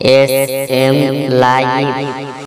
S.M. Live.